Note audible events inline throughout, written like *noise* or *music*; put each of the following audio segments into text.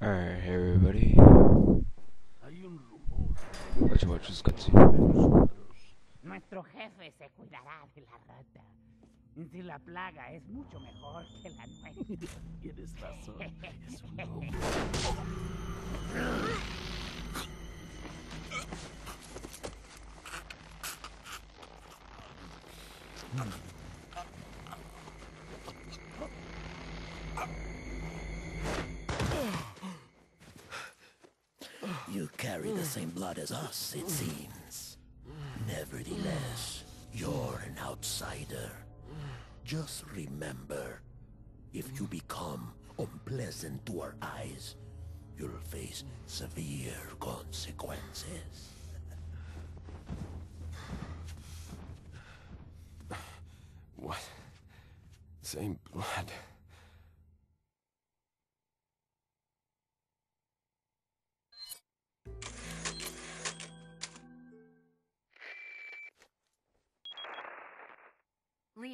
Alright, hey everybody. Let's watch this cutscene. Nuestro jefe se cuidará de la rata. Si la plaga es mucho mejor que la nuestra. *laughs* Tienes razón. Es un hombre. *laughs* Carry the same blood as us, it seems. Nevertheless, you're an outsider. Just remember, if you become unpleasant to our eyes, you'll face severe consequences. What? Same blood.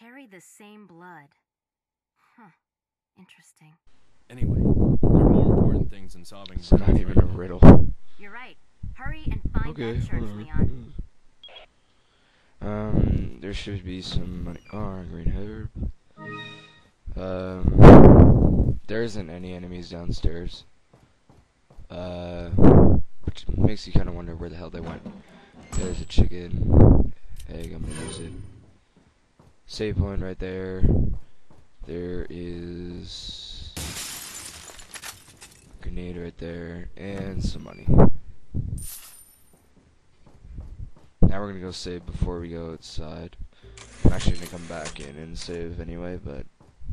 Carry the same blood. Huh. Interesting. Anyway, there are more important things than solving It's not even a riddle. You're right. Hurry and find Okay, that church, hold Leon. on. Um, there should be some money. Oh, green herb. Um, there isn't any enemies downstairs. Uh, which makes you kind of wonder where the hell they went. There's a chicken egg. I'm gonna use it. Save point right there. There is a grenade right there and some money. Now we're gonna go save before we go outside. I'm actually gonna come back in and save anyway, but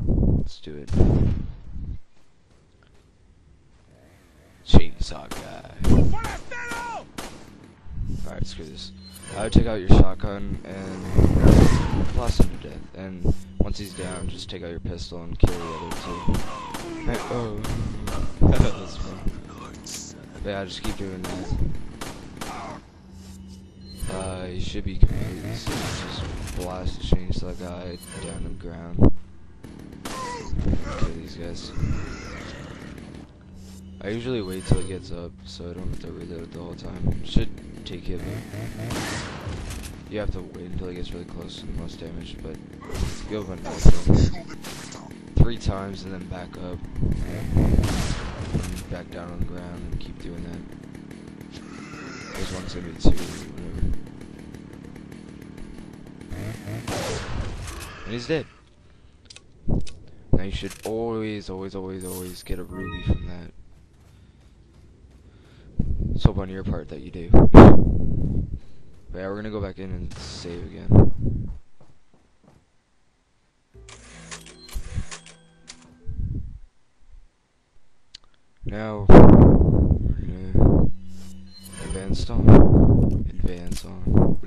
let's do it. Chainsaw guy. Alright, screw this. I would take out your shotgun and blast him to death. And once he's down, just take out your pistol and kill the other two. Hey, oh, *laughs* that's fun. But yeah, just keep doing that. Uh, you should be completely safe. Just blast the chainsaw guy down to the ground. Kill these guys. I usually wait till it gets up, so I don't have to reload the whole time. Should take it, you have to wait until he gets really close to the most damage, but go run three times and then back up, and back down on the ground, and keep doing that. There's one's gonna be two, whatever. And he's dead. Now you should always, always, always, always get a ruby from that. Let's on your part that you do. But yeah, we're gonna go back in and save again. Now, advance on. Advance on.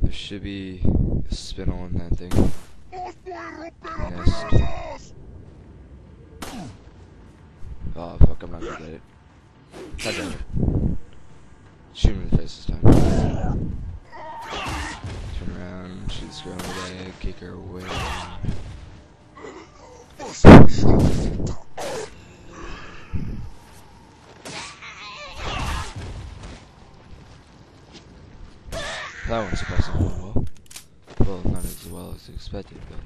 There should be a spin on that thing. Nest. Oh fuck, I'm not gonna get it. God damn it. Shoot him in the face this time. Turn around, shoot this girl in the leg, kick her away. That one's suppressing really well. Well, not as well as expected, but...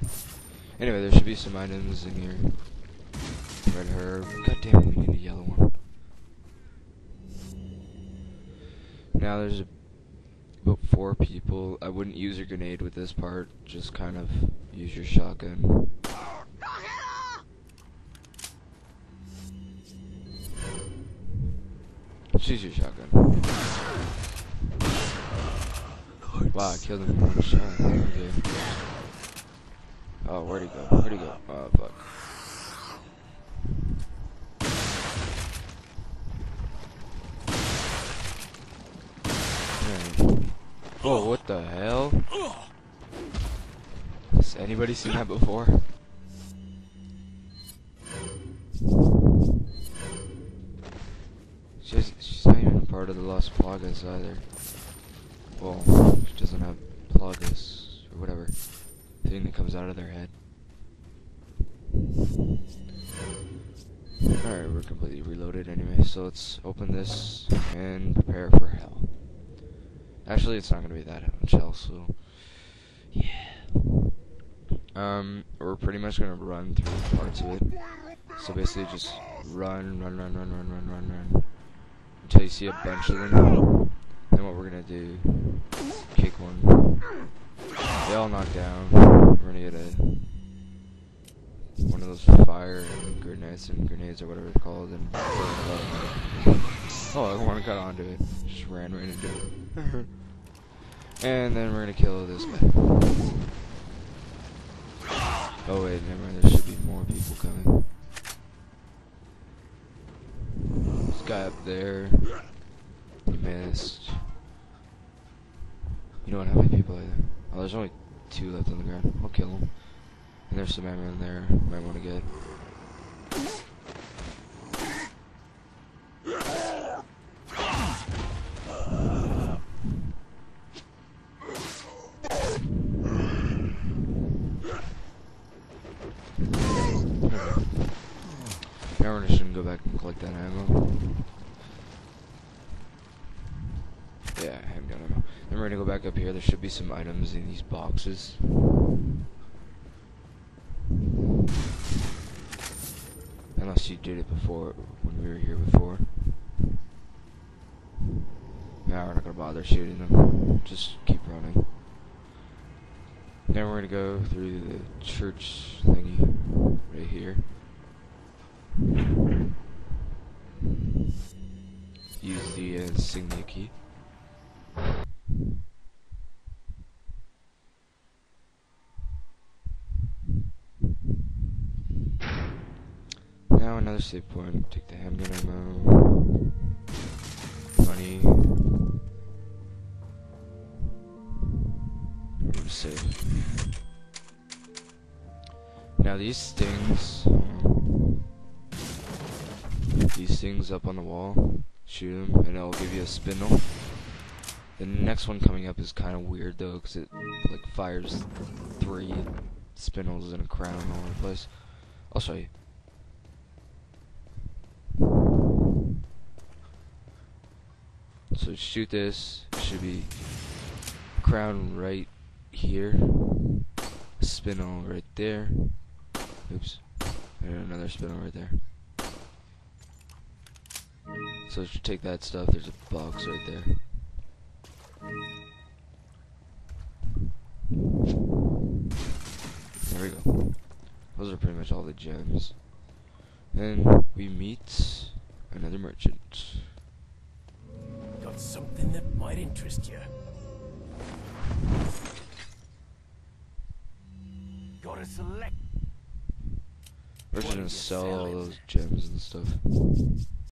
Anyway, there should be some items in here. Red herb. God damn it, we need a yellow one. Now there's about four people. I wouldn't use your grenade with this part. Just kind of use your shotgun. Use your shotgun. Wow, I killed him one shot. Okay. Where'd he go? Where'd he go? Oh, fuck. Oh, what the hell? Has anybody seen that before? She's, she's not even part of the Las Plagas either. Well, she doesn't have plagas, or whatever. Thing that comes out of their head. Alright, we're completely reloaded anyway, so let's open this and prepare for hell. Actually, it's not gonna be that much hell, so... Yeah. Um, we're pretty much gonna run through parts of it. So basically just run, run, run, run, run, run, run, run. Until you see a bunch of them. Then what we're gonna do, kick one. They all knock down. We're gonna get a one of those fire grenades and grenades or whatever it's called and Oh, I wanna cut onto it. Just ran right into it. *laughs* and then we're gonna kill this guy. Oh wait, never mind, there should be more people coming. This guy up there. He missed. You don't have any people either. Oh, there's only two left on the ground. I'll kill them. And there's some ammo in there. Might want to get. Now we're just gonna go back and collect that ammo. Yeah, handgun ammo. Then we're gonna go back up here. There should be some items in these boxes. You did it before, when we were here before. Now we're not gonna bother shooting them. Just keep running. Then we're gonna go through the church thingy right here. Use the uh, insignia key. Now another save point. Take the handgun ammo. Money. Gonna save. Now these things. um, These things up on the wall. Shoot them, and it'll give you a spinel. The next one coming up is kind of weird though, because it like fires three spinels and a crown all over the place. I'll show you. So shoot this. Should be crown right here. Spinel right there. Oops. Another spinel right there. So you take that stuff, there's a box right there. There we go. Those are pretty much all the gems. And we meet another merchant. Got something that might interest you. Gotta select. We're just gonna sell all those gems and stuff.